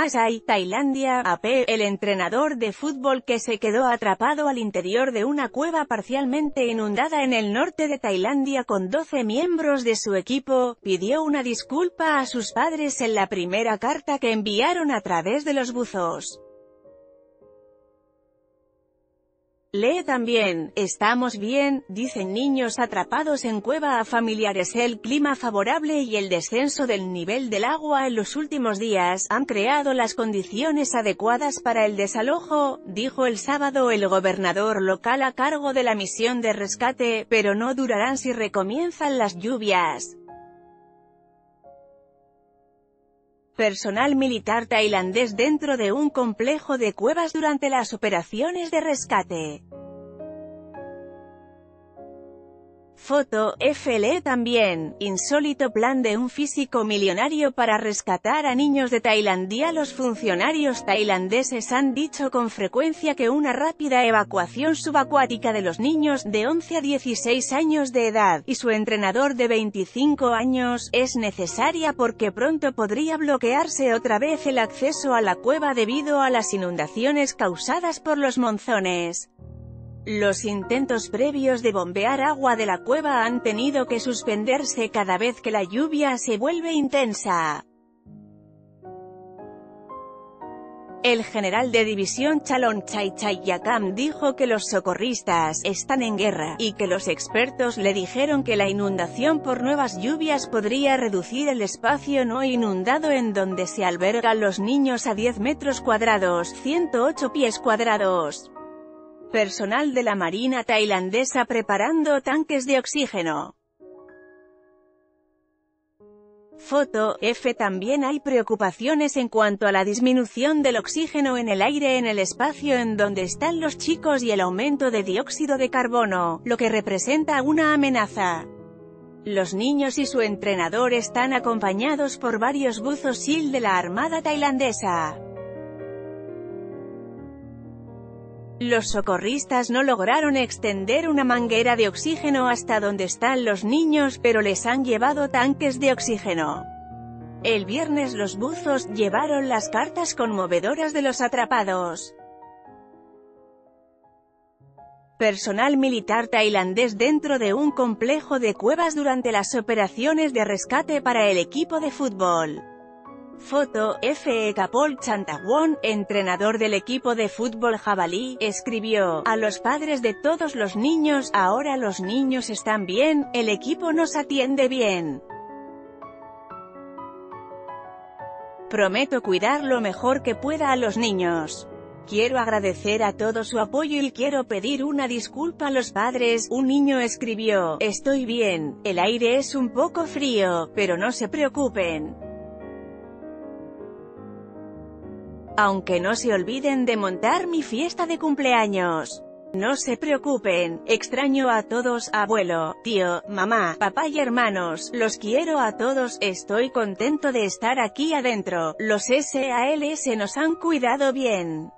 Masai, Tailandia, AP, el entrenador de fútbol que se quedó atrapado al interior de una cueva parcialmente inundada en el norte de Tailandia con 12 miembros de su equipo, pidió una disculpa a sus padres en la primera carta que enviaron a través de los buzos. Lee también, estamos bien, dicen niños atrapados en cueva a familiares el clima favorable y el descenso del nivel del agua en los últimos días, han creado las condiciones adecuadas para el desalojo, dijo el sábado el gobernador local a cargo de la misión de rescate, pero no durarán si recomienzan las lluvias. personal militar tailandés dentro de un complejo de cuevas durante las operaciones de rescate. Foto, FLE también, insólito plan de un físico millonario para rescatar a niños de Tailandia Los funcionarios tailandeses han dicho con frecuencia que una rápida evacuación subacuática de los niños de 11 a 16 años de edad, y su entrenador de 25 años, es necesaria porque pronto podría bloquearse otra vez el acceso a la cueva debido a las inundaciones causadas por los monzones. Los intentos previos de bombear agua de la cueva han tenido que suspenderse cada vez que la lluvia se vuelve intensa. El general de división Chalon Chaychayakam dijo que los socorristas están en guerra, y que los expertos le dijeron que la inundación por nuevas lluvias podría reducir el espacio no inundado en donde se albergan los niños a 10 metros cuadrados, 108 pies cuadrados. Personal de la Marina tailandesa preparando tanques de oxígeno. Foto, F. También hay preocupaciones en cuanto a la disminución del oxígeno en el aire en el espacio en donde están los chicos y el aumento de dióxido de carbono, lo que representa una amenaza. Los niños y su entrenador están acompañados por varios buzos SEAL de la Armada tailandesa. Los socorristas no lograron extender una manguera de oxígeno hasta donde están los niños pero les han llevado tanques de oxígeno. El viernes los buzos llevaron las cartas conmovedoras de los atrapados. Personal militar tailandés dentro de un complejo de cuevas durante las operaciones de rescate para el equipo de fútbol. Foto, F. E. Kapol Chantawon, entrenador del equipo de fútbol jabalí, escribió, a los padres de todos los niños, ahora los niños están bien, el equipo nos atiende bien. Prometo cuidar lo mejor que pueda a los niños. Quiero agradecer a todo su apoyo y quiero pedir una disculpa a los padres. Un niño escribió, estoy bien, el aire es un poco frío, pero no se preocupen. Aunque no se olviden de montar mi fiesta de cumpleaños. No se preocupen, extraño a todos, abuelo, tío, mamá, papá y hermanos, los quiero a todos, estoy contento de estar aquí adentro, los SALS nos han cuidado bien.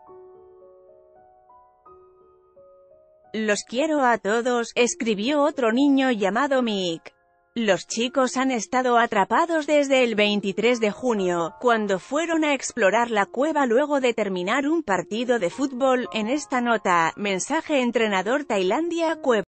Los quiero a todos, escribió otro niño llamado Mick. Los chicos han estado atrapados desde el 23 de junio, cuando fueron a explorar la cueva luego de terminar un partido de fútbol. En esta nota, mensaje entrenador Tailandia Cueva.